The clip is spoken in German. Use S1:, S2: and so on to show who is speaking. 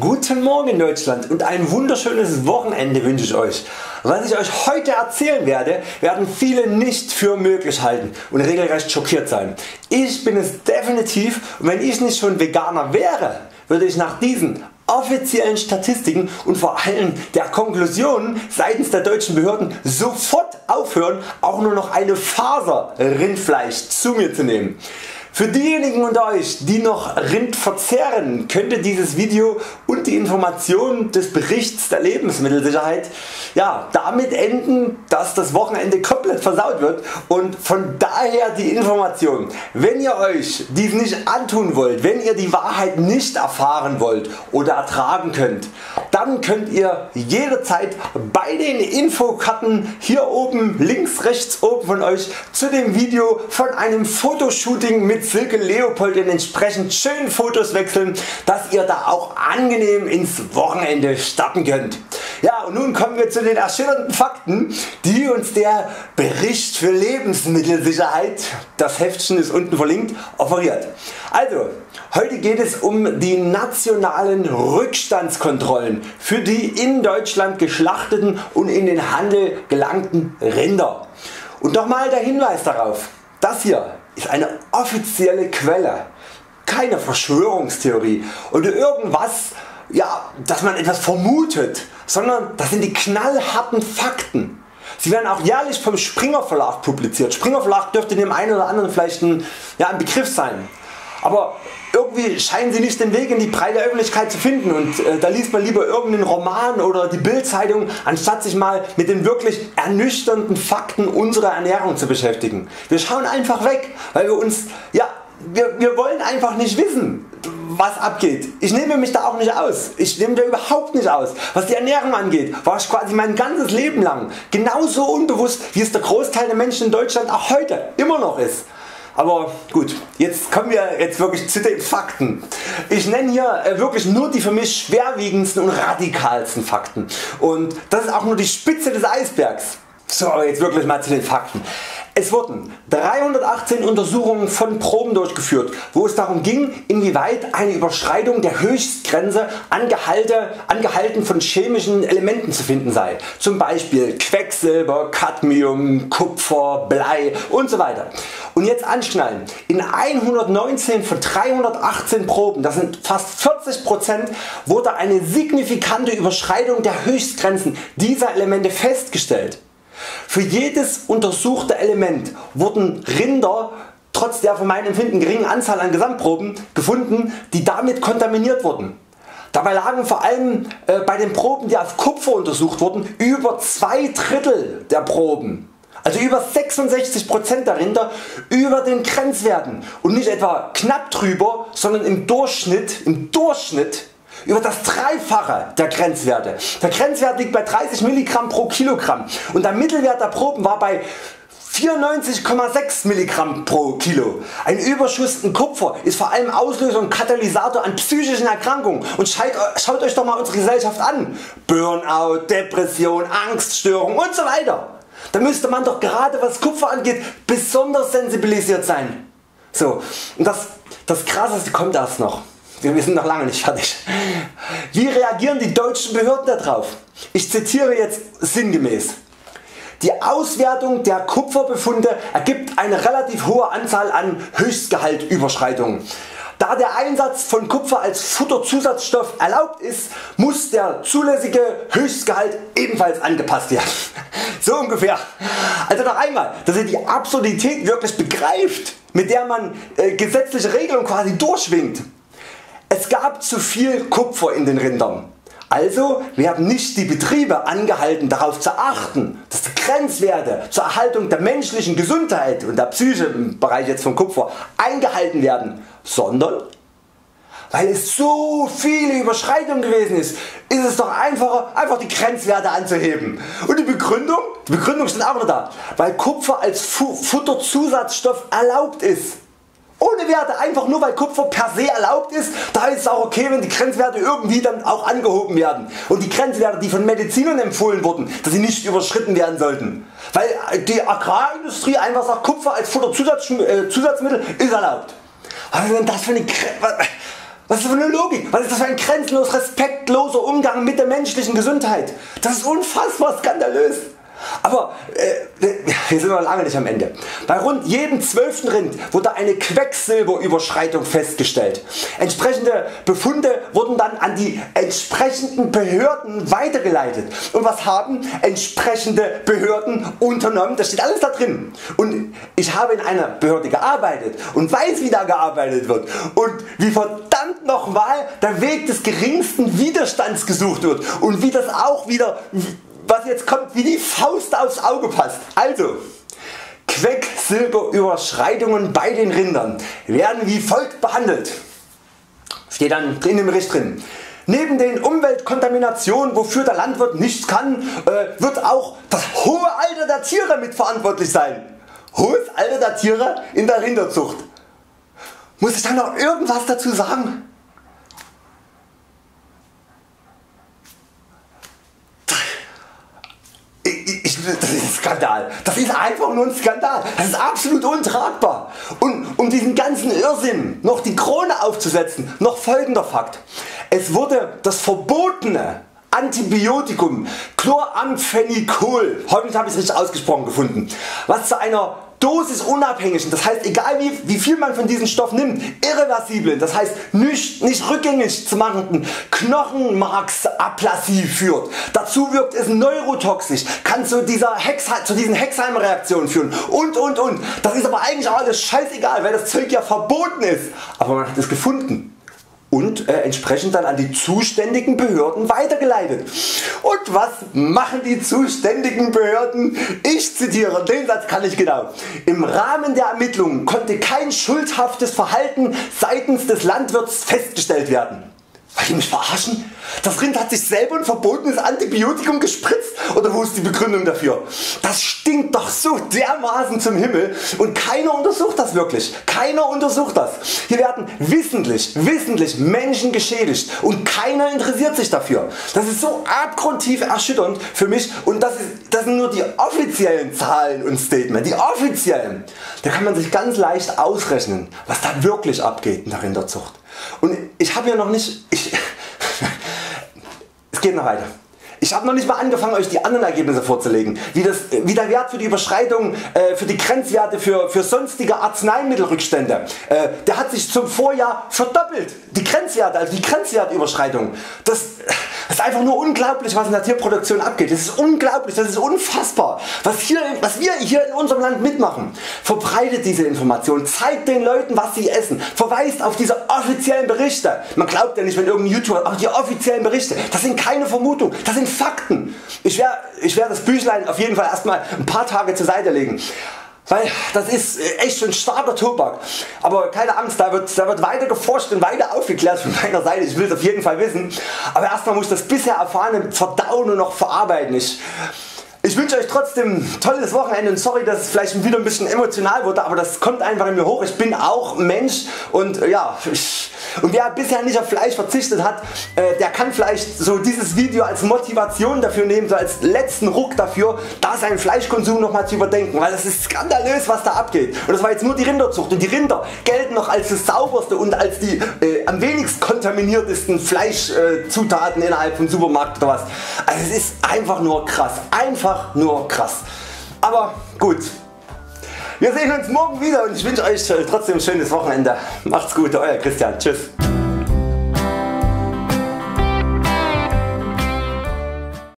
S1: Guten Morgen Deutschland und ein wunderschönes Wochenende wünsche ich Euch. Was ich Euch heute erzählen werde, werden viele nicht für möglich halten und regelrecht schockiert sein. Ich bin es definitiv und wenn ich nicht schon Veganer wäre, würde ich nach diesen offiziellen Statistiken und vor allem der Konklusion seitens der deutschen Behörden sofort aufhören auch nur noch eine Faser Rindfleisch zu mir zu nehmen. Für diejenigen unter Euch die noch Rind verzehren könnte dieses Video und die Informationen des Berichts der Lebensmittelsicherheit ja, damit enden dass das Wochenende komplett versaut wird. Und von daher die Information. Wenn ihr Euch dies nicht antun wollt, wenn ihr die Wahrheit nicht erfahren wollt oder ertragen könnt, dann könnt ihr jederzeit bei den Infokarten hier oben links rechts oben von Euch zu dem Video von einem Fotoshooting mit Silke Leopold in entsprechend schönen Fotos wechseln, dass ihr da auch angenehm ins Wochenende starten könnt. Ja und nun kommen wir zu den erschütternden Fakten die uns der Bericht für Lebensmittelsicherheit, das Heftchen ist unten verlinkt, offeriert. Also heute geht es um die nationalen Rückstandskontrollen für die in Deutschland geschlachteten und in den Handel gelangten Rinder. Und nochmal der Hinweis darauf, das hier ist eine offizielle Quelle, keine Verschwörungstheorie oder irgendwas ja, dass man etwas vermutet, sondern das sind die knallharten Fakten. Sie werden auch jährlich vom Springer Verlag publiziert. Springer Verlag dürfte dem einen oder anderen vielleicht ein, ja, ein Begriff sein. Aber irgendwie scheinen sie nicht den Weg in die breite Öffentlichkeit zu finden und äh, da liest man lieber irgendeinen Roman oder die Bildzeitung anstatt sich mal mit den wirklich ernüchternden Fakten unserer Ernährung zu beschäftigen. Wir schauen einfach weg, weil wir uns, ja, wir, wir wollen einfach nicht wissen was abgeht. Ich nehme mich da auch nicht aus. Ich nehme da überhaupt nicht aus. Was die Ernährung angeht, war ich quasi mein ganzes Leben lang genauso unbewusst wie es der Großteil der Menschen in Deutschland auch heute immer noch ist. Aber gut, jetzt kommen wir jetzt wirklich zu den Fakten. Ich nenne hier äh, wirklich nur die für mich schwerwiegendsten und radikalsten Fakten. Und das ist auch nur die Spitze des Eisbergs. So, jetzt wirklich mal zu den Fakten. Es wurden 318 Untersuchungen von Proben durchgeführt, wo es darum ging, inwieweit eine Überschreitung der Höchstgrenze angehalten von chemischen Elementen zu finden sei, zum Beispiel Quecksilber, Cadmium, Kupfer, Blei usw. Und jetzt anschnallen, in 119 von 318 Proben, das sind fast 40%, wurde eine signifikante Überschreitung der Höchstgrenzen dieser Elemente festgestellt. Für jedes untersuchte Element wurden Rinder trotz der für mein Empfinden geringen Anzahl an Gesamtproben gefunden, die damit kontaminiert wurden. Dabei lagen vor allem äh, bei den Proben die auf Kupfer untersucht wurden über zwei Drittel der Proben also über 66% der Rinder über den Grenzwerten und nicht etwa knapp drüber, sondern im Durchschnitt, im Durchschnitt über das Dreifache der Grenzwerte. Der Grenzwert liegt bei 30 mg pro Kilogramm und der Mittelwert der Proben war bei 94,6 mg pro Kilo. Ein Überschuss in Kupfer ist vor allem Auslöser und Katalysator an psychischen Erkrankungen und schaut Euch doch mal unsere Gesellschaft an. Burnout, Depression, Angststörung und so weiter. Da müsste man doch gerade was Kupfer angeht besonders sensibilisiert sein. So, und das, das krasseste kommt erst noch. Wir sind noch lange nicht fertig. Wie reagieren die deutschen Behörden darauf? Ich zitiere jetzt sinngemäß. Die Auswertung der Kupferbefunde ergibt eine relativ hohe Anzahl an Höchstgehaltüberschreitungen. Da der Einsatz von Kupfer als Futterzusatzstoff erlaubt ist, muss der zulässige Höchstgehalt ebenfalls angepasst werden. So ungefähr. Also noch einmal, dass ihr die Absurdität wirklich begreift, mit der man äh, gesetzliche Regelungen quasi durchwinkt. Gab zu viel Kupfer in den Rindern. Also werden nicht die Betriebe angehalten darauf zu achten, dass die Grenzwerte zur Erhaltung der menschlichen Gesundheit und der Psyche im Bereich jetzt von Kupfer eingehalten werden, sondern weil es so viele Überschreitungen gewesen ist, ist es doch einfacher einfach die Grenzwerte anzuheben. Und die Begründung? Die Begründung steht auch noch da. Weil Kupfer als Futterzusatzstoff erlaubt ist. Ohne Werte, einfach nur weil Kupfer per se erlaubt ist, da ist es auch okay wenn die Grenzwerte irgendwie dann auch angehoben werden. Und die Grenzwerte die von Medizinern empfohlen wurden, dass sie nicht überschritten werden sollten. Weil die Agrarindustrie einfach sagt Kupfer als Futterzusatzmittel äh, ist erlaubt. Was ist denn das für eine... Was ist das für eine Logik? Was ist das für ein grenzenlos respektloser Umgang mit der menschlichen Gesundheit? Das ist unfassbar skandalös. Aber äh, wir sind noch lange nicht am Ende. Bei rund jedem zwölften Rind wurde eine Quecksilberüberschreitung festgestellt. Entsprechende Befunde wurden dann an die entsprechenden Behörden weitergeleitet. Und was haben entsprechende Behörden unternommen? Das steht alles da drin. Und ich habe in einer Behörde gearbeitet und weiß wie da gearbeitet wird und wie verdammt nochmal der Weg des geringsten Widerstands gesucht wird und wie das auch wieder was jetzt kommt wie die Faust aufs Auge passt. Also Quecksilberüberschreitungen bei den Rindern werden wie folgt behandelt. Steht dann in dem Bericht drin. Neben den Umweltkontaminationen wofür der Landwirt nichts kann, äh, wird auch das hohe Alter der Tiere mitverantwortlich sein. Hohes Alter der Tiere in der Rinderzucht. Muss ich da noch irgendwas dazu sagen? das ist ein Skandal. Das ist einfach nur ein Skandal. Das ist absolut untragbar. Und um diesen ganzen Irrsinn noch die Krone aufzusetzen, noch folgender Fakt. Es wurde das verbotene Antibiotikum Chloramphenicol, hoffentlich habe ich es richtig ausgesprochen gefunden, was zu einer dosisunabhängigen, das heißt egal wie, wie viel man von diesem Stoff nimmt, irreversiblen, das heißt nicht, nicht rückgängig zu machenden Knochenmarksaplasie führt. Dazu wirkt es neurotoxisch, kann zu, dieser Hex, zu diesen Hexheimer Reaktionen führen und und und. Das ist aber eigentlich alles scheißegal, weil das Zeug ja verboten ist. Aber man hat es gefunden und äh, entsprechend dann an die zuständigen Behörden weitergeleitet. Und was machen die zuständigen Behörden? Ich zitiere, den Satz kann ich genau. Im Rahmen der Ermittlungen konnte kein schuldhaftes Verhalten seitens des Landwirts festgestellt werden. Wollt ihr mich verarschen? Das Rind hat sich selber ein verbotenes Antibiotikum gespritzt oder wo ist die Begründung dafür? Das stinkt doch so dermaßen zum Himmel und keiner untersucht das wirklich. Keiner untersucht das. Hier werden wissentlich, wissentlich Menschen geschädigt und keiner interessiert sich dafür. Das ist so abgrundtief erschütternd für mich und das, ist, das sind nur die offiziellen Zahlen und Statements. Die offiziellen. Da kann man sich ganz leicht ausrechnen was da wirklich abgeht in der Rinderzucht. Und ich habe ja noch nicht... Ich, es geht noch weiter. Ich habe noch nicht mal angefangen Euch die anderen Ergebnisse vorzulegen, wie, das, wie der Wert für die Überschreitung, äh, für die Grenzwerte für, für sonstige Arzneimittelrückstände, äh, der hat sich zum Vorjahr verdoppelt. Die Grenzwerte, also die Grenzwertüberschreitung. Das, das ist einfach nur unglaublich was in der Tierproduktion abgeht. Das ist unglaublich, das ist unfassbar. Was, hier, was wir hier in unserem Land mitmachen. Verbreitet diese Information, zeigt den Leuten was sie essen, verweist auf diese offiziellen Berichte. Man glaubt ja nicht wenn irgendein YouTuber, auch die offiziellen Berichte, das sind keine Vermutungen, das sind Fakten. Ich werde ich werd das Büchlein auf jeden Fall erstmal ein paar Tage zur Seite legen. Weil das ist echt schon starker Tobak. Aber keine Angst, da wird, da wird weiter geforscht und weiter aufgeklärt von meiner Seite. Ich will es auf jeden Fall wissen. Aber erstmal muss ich das bisher erfahrene verdauen und noch verarbeiten. Ich, ich wünsche Euch trotzdem ein tolles Wochenende und sorry dass es vielleicht wieder ein bisschen emotional wurde, aber das kommt einfach in mir hoch. Ich bin auch Mensch und ja, ich, und wer bisher nicht auf Fleisch verzichtet hat, äh, der kann vielleicht so dieses Video als Motivation dafür nehmen, so als letzten Ruck dafür, da seinen Fleischkonsum nochmal zu überdenken, weil das ist skandalös was da abgeht. Und das war jetzt nur die Rinderzucht und die Rinder gelten noch als das sauberste und als die äh, am wenigst kontaminiertesten Fleischzutaten äh, innerhalb von Supermarkt oder was. Also es ist einfach nur krass, einfach nur krass. Aber gut, wir sehen uns morgen wieder und ich wünsche Euch trotzdem ein schönes Wochenende. Macht's gut, Euer Christian. Tschüss.